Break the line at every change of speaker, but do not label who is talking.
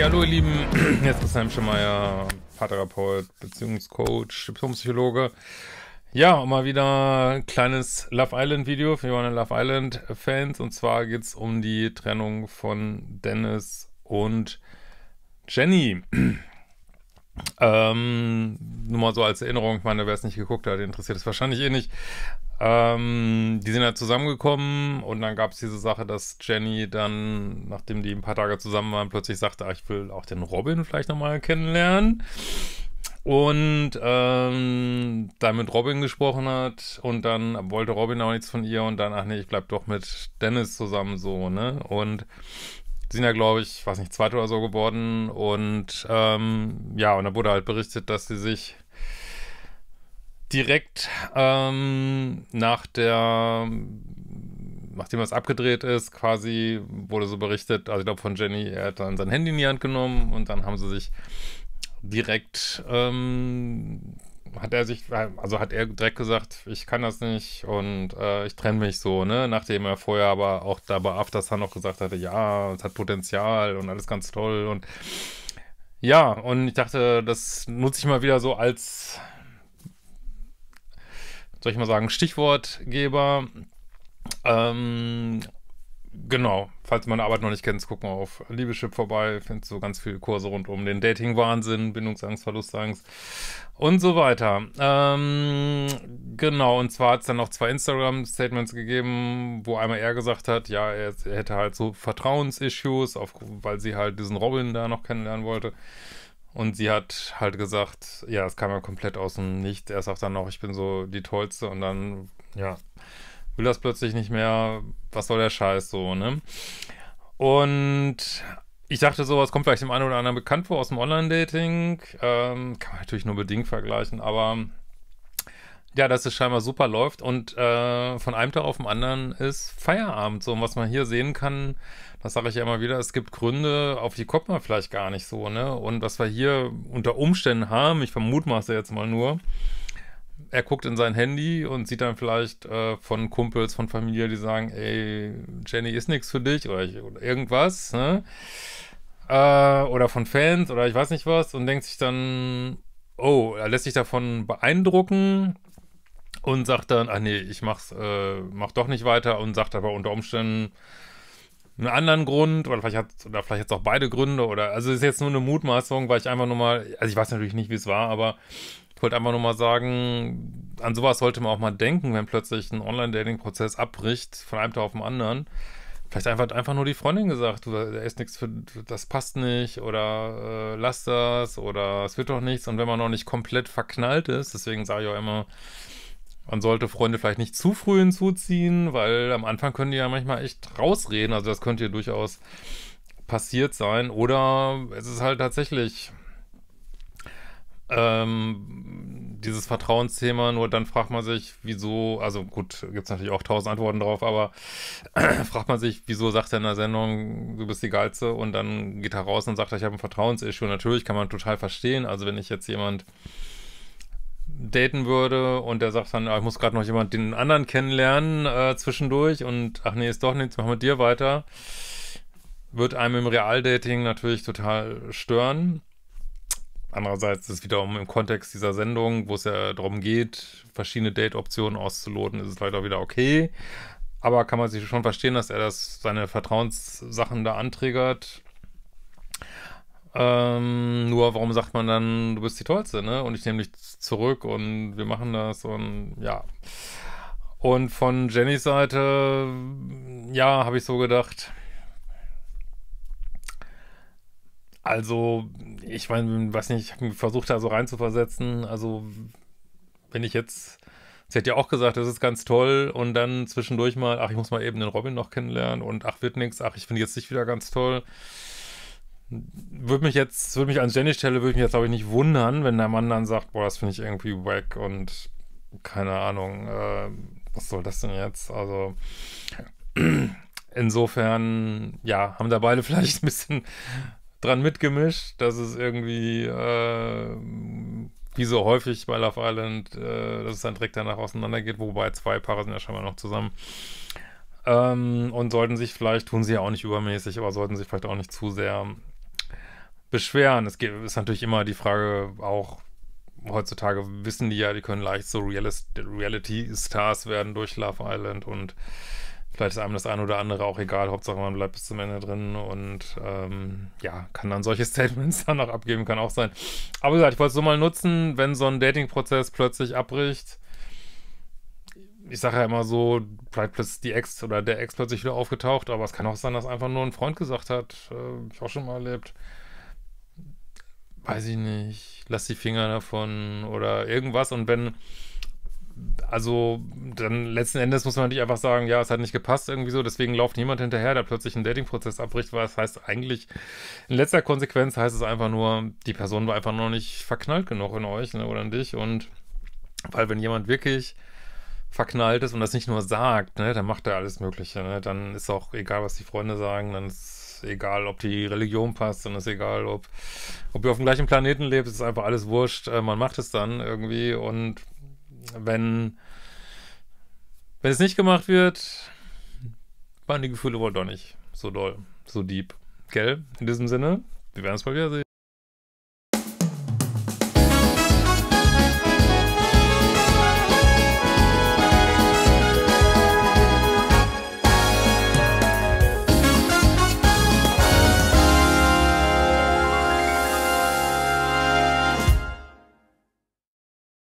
Ja, hallo ihr Lieben, hier ist Christian Schemeier, Paartherapeut, Beziehungscoach, Diplompsychologe. Ja, mal wieder ein kleines Love Island Video für meine Love Island Fans. Und zwar geht es um die Trennung von Dennis und Jenny. ähm, nur mal so als Erinnerung, ich meine, wer es nicht geguckt hat, interessiert es wahrscheinlich eh nicht. Ähm, die sind halt zusammengekommen und dann gab es diese Sache, dass Jenny dann, nachdem die ein paar Tage zusammen waren, plötzlich sagte, ah, ich will auch den Robin vielleicht nochmal kennenlernen und ähm, dann mit Robin gesprochen hat und dann wollte Robin auch nichts von ihr und dann, ach nee, ich bleib doch mit Dennis zusammen so, ne? Und sind ja, glaube ich, weiß nicht, zweite oder so geworden und ähm, ja, und da wurde halt berichtet, dass sie sich direkt ähm, nach der nachdem es abgedreht ist, quasi wurde so berichtet, also ich glaube von Jenny, er hat dann sein Handy in die Hand genommen und dann haben sie sich direkt ähm, hat er sich, also hat er direkt gesagt, ich kann das nicht und äh, ich trenne mich so, ne? Nachdem er vorher aber auch da bei Aftersun noch gesagt hatte, ja, es hat Potenzial und alles ganz toll und ja, und ich dachte, das nutze ich mal wieder so als, soll ich mal sagen, Stichwortgeber. Ähm, Genau, falls meine Arbeit noch nicht kennst, guck mal auf Liebeschip vorbei. Findest so ganz viele Kurse rund um den Dating-Wahnsinn, Bindungsangst, Verlustangst und so weiter. Ähm, genau, und zwar hat es dann noch zwei Instagram-Statements gegeben, wo einmal er gesagt hat, ja, er hätte halt so Vertrauensissues, weil sie halt diesen Robin da noch kennenlernen wollte. Und sie hat halt gesagt, ja, es kam ja komplett aus dem Nichts. Er sagt dann noch, ich bin so die Tollste und dann, ja will das plötzlich nicht mehr, was soll der Scheiß so, ne? Und ich dachte, sowas kommt vielleicht dem einen oder anderen bekannt vor aus dem Online-Dating. Ähm, kann man natürlich nur bedingt vergleichen, aber ja, dass es scheinbar super läuft und äh, von einem Tag auf den anderen ist Feierabend. So, und was man hier sehen kann, das sage ich ja immer wieder, es gibt Gründe, auf die kommt man vielleicht gar nicht so, ne? Und was wir hier unter Umständen haben, ich vermutmaße jetzt mal nur, er guckt in sein Handy und sieht dann vielleicht äh, von Kumpels, von Familie, die sagen, ey, Jenny ist nichts für dich oder, ich, oder irgendwas, ne? Äh, oder von Fans oder ich weiß nicht was und denkt sich dann, oh, er lässt sich davon beeindrucken und sagt dann, ach nee, ich mach's, äh, mach doch nicht weiter und sagt aber unter Umständen einen anderen Grund oder vielleicht hat oder vielleicht es auch beide Gründe oder also ist jetzt nur eine Mutmaßung, weil ich einfach nur mal, also ich weiß natürlich nicht, wie es war, aber ich wollte einfach nur mal sagen, an sowas sollte man auch mal denken, wenn plötzlich ein Online-Dating-Prozess abbricht von einem Tag auf den anderen. Vielleicht einfach, einfach nur die Freundin gesagt, du, da ist nichts für, das passt nicht oder äh, lass das oder es wird doch nichts. Und wenn man noch nicht komplett verknallt ist, deswegen sage ich auch immer, man sollte Freunde vielleicht nicht zu früh hinzuziehen, weil am Anfang können die ja manchmal echt rausreden. Also das könnte ja durchaus passiert sein. Oder es ist halt tatsächlich ähm, dieses Vertrauensthema, nur dann fragt man sich, wieso, also gut, gibt es natürlich auch tausend Antworten drauf, aber fragt man sich, wieso sagt er in der Sendung, du bist die Geilste und dann geht er raus und sagt, ich habe ein Vertrauensissue. Natürlich kann man total verstehen, also wenn ich jetzt jemand daten würde und der sagt dann, ah, ich muss gerade noch jemand den anderen kennenlernen äh, zwischendurch und ach nee, ist doch nichts, mach mit dir weiter, wird einem im Realdating natürlich total stören. Andererseits ist es wiederum im Kontext dieser Sendung, wo es ja darum geht, verschiedene Date-Optionen auszuloten, ist es leider wieder okay. Aber kann man sich schon verstehen, dass er das seine Vertrauenssachen da anträgert. Ähm, nur warum sagt man dann, du bist die Tollste, ne? Und ich nehme dich zurück und wir machen das und ja. Und von Jennys Seite, ja, habe ich so gedacht, Also, ich meine, weiß nicht, ich habe versucht, da so reinzuversetzen. Also, wenn ich jetzt, sie hat ja auch gesagt, das ist ganz toll und dann zwischendurch mal, ach, ich muss mal eben den Robin noch kennenlernen und ach, wird nix, ach, ich finde jetzt nicht wieder ganz toll. Würde mich jetzt, würde mich an Jenny Stelle, würde ich mich jetzt, glaube ich, nicht wundern, wenn der Mann dann sagt, boah, das finde ich irgendwie wack und keine Ahnung, äh, was soll das denn jetzt? Also, insofern, ja, haben da beide vielleicht ein bisschen dran mitgemischt, dass es irgendwie, äh, wie so häufig bei Love Island, äh, dass es dann direkt danach auseinandergeht, wobei zwei Paare sind ja schon mal noch zusammen. Ähm, und sollten sich vielleicht, tun sie ja auch nicht übermäßig, aber sollten sich vielleicht auch nicht zu sehr beschweren. Es ist natürlich immer die Frage auch, heutzutage wissen die ja, die können leicht so Reality-Stars werden durch Love Island und vielleicht ist einem das eine oder andere auch egal, Hauptsache man bleibt bis zum Ende drin und ähm, ja, kann dann solche Statements dann auch abgeben, kann auch sein. Aber wie gesagt, ich wollte es so mal nutzen, wenn so ein Dating-Prozess plötzlich abbricht. Ich sage ja immer so, vielleicht plötzlich die Ex oder der Ex plötzlich wieder aufgetaucht, aber es kann auch sein, dass einfach nur ein Freund gesagt hat, äh, ich auch schon mal erlebt, weiß ich nicht, lass die Finger davon oder irgendwas. Und wenn also dann letzten Endes muss man natürlich einfach sagen, ja, es hat nicht gepasst irgendwie so, deswegen läuft niemand hinterher, der plötzlich einen Dating-Prozess abbricht, weil das heißt eigentlich, in letzter Konsequenz heißt es einfach nur, die Person war einfach noch nicht verknallt genug in euch ne, oder in dich. Und weil wenn jemand wirklich verknallt ist und das nicht nur sagt, ne, dann macht er alles Mögliche, ne, dann ist auch egal, was die Freunde sagen, dann ist egal, ob die Religion passt, dann ist egal, ob, ob ihr auf dem gleichen Planeten lebt, ist einfach alles wurscht, äh, man macht es dann irgendwie und wenn, wenn es nicht gemacht wird, waren die Gefühle wohl doch nicht so doll, so deep. Gell? In diesem Sinne, wir werden es mal wieder sehen.